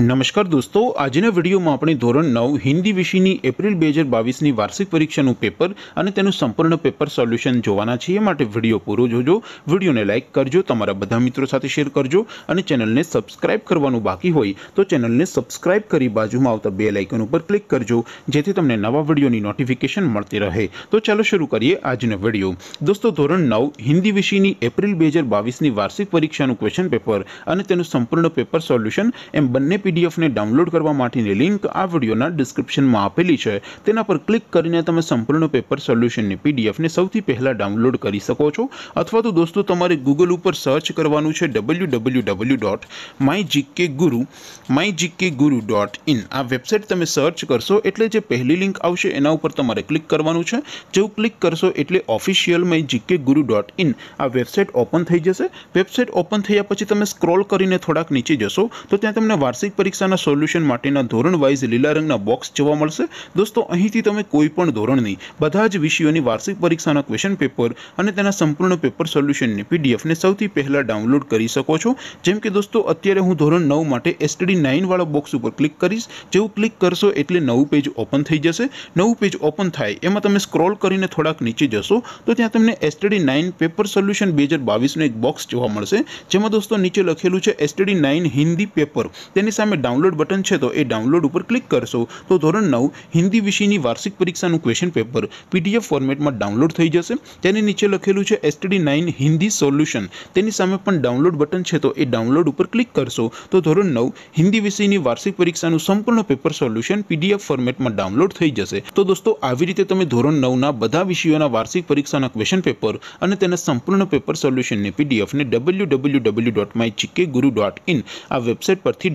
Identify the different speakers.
Speaker 1: નમસ્કાર દોસ્તો આજના વિડીયોમાં આપણે ધોરણ નવ હિન્દી વિષયની એપ્રિલ બે હજાર બાવીસની વાર્ષિક પરીક્ષાનું પેપર અને તેનું સંપૂર્ણ પેપર સોલ્યુશન જોવાના છીએ માટે વિડીયો પૂરો જોજો વિડીયોને લાઇક કરજો તમારા બધા મિત્રો સાથે શેર કરજો અને ચેનલને સબસ્ક્રાઇબ કરવાનું બાકી હોય તો ચેનલને સબસ્ક્રાઇબ કરી બાજુમાં આવતા બે લાઇકન ઉપર ક્લિક કરજો જેથી તમને નવા વિડીયોની નોટિફિકેશન મળતી રહે તો ચાલો શરૂ કરીએ આજનો વિડીયો દોસ્તો ધોરણ નવ હિન્દી વિષયની એપ્રિલ બે હજાર બાવીસની વાર્ષિક પરીક્ષાનું ક્વેશ્ચન પેપર અને તેનું સંપૂર્ણ પેપર સોલ્યુશન એમ બંને પીડીએફને ડાઉનલોડ કરવા માટેની લિંક આ વિડીયોના ડિસ્ક્રિપ્શનમાં આપેલી છે તેના પર ક્લિક કરીને તમે સંપૂર્ણ પેપર સોલ્યુશનની પીડીએફને સૌથી પહેલાં ડાઉનલોડ કરી શકો છો અથવા તો દોસ્તો તમારે ગૂગલ ઉપર સર્ચ કરવાનું છે W W W dot my GK guru my GK guru dot in આ વેબસાઇટ તમે સર્ચ કરશો એટલે જે પહેલી લિંક આવશે એના ઉપર તમારે ક્લિક કરવાનું છે જેવું ક્લિક કરશો એટલે official my GK guru dot in આ વેબસાઇટ ઓપન થઈ જશે વેબસાઇટ ઓપન થયા પછી તમે સ્ક્રોલ કરીને થોડાક નીચે જશો તો ત્યાં તમને વાર્ષિક વાર્ષિક પરીક્ષાના સોલ્યુશન માટેના ધોરણ વાઇઝ લીલા રંગના બોક્સ જોવા મળશે. દોસ્તો, અહીંથી તમે કોઈ પણ ધોરણની બધા જ વિષયોની વાર્ષિક પરીક્ષાના ક્વેશ્ચન પેપર અને તેના સંપૂર્ણ પેપર સોલ્યુશનની પીડીએફને સૌથી પહેલાં ડાઉનલોડ કરી શકો છો. જેમ કે દોસ્તો, અત્યારે હું ધોરણ નવ માટે એસટીડી નાઇનવાળા બોક્સ ઉપર ક્લિક કરીશ. જેવું ક્લિક કરશો એટલે નવું પેજ ઓપન થઈ જશે. નવું પેજ ઓપન થાય, એમાં તમે સ્ક્રોલ કરીને થોડાક નીચે જશો, તો ત્યાં તમને એસટીડી નાઇન પેપર સોલ્યુશન બે હજાર બાવીસનું એક બોક્સ જોવા મળશે. જેમાં દોસ્તો નીચે લખેલું છે એસટીડી નાઇન હિન્દી પેપર. તેની સામે ડાઉનલોડ બટન છે તો એ ડાઉનલોડ ઉપર ક્લિક કરશો તો ધોરણ નવ હિન્દી વિષયની વાર્ષિક પરીક્ષાનું ક્વેશ્ચન પેપર પીડીએફ ફોર્મેટમાં ડાઉનલોડ થઈ જશે તેની નીચે લખેલું છે એસટીડી નાઇન હિન્દી સોલ્યુશન તેની સામે પણ ડાઉનલોડ બટન છે તો એ ડાઉનલોડ ઉપર ક્લિક કરશો તો ધોરણ નવ હિન્દી વિષયની વાર્ષિક પરીક્ષાનું સંપૂર્ણ પેપર સોલ્યુશન પીડીએફ ફોર્મેટમાં ડાઉનલોડ થઈ જશે તો દોસ્તો આવી રીતે તમે ધોરણ નવના બધા વિષયોના વાર્ષિક પરીક્ષાના ક્વેશ્ચન પેપર અને તેના સંપૂર્ણ પેપર સોલ્યુશનની પીડીએફને W W W dot my GK guru dot in આ વેબસાઇટ પરથી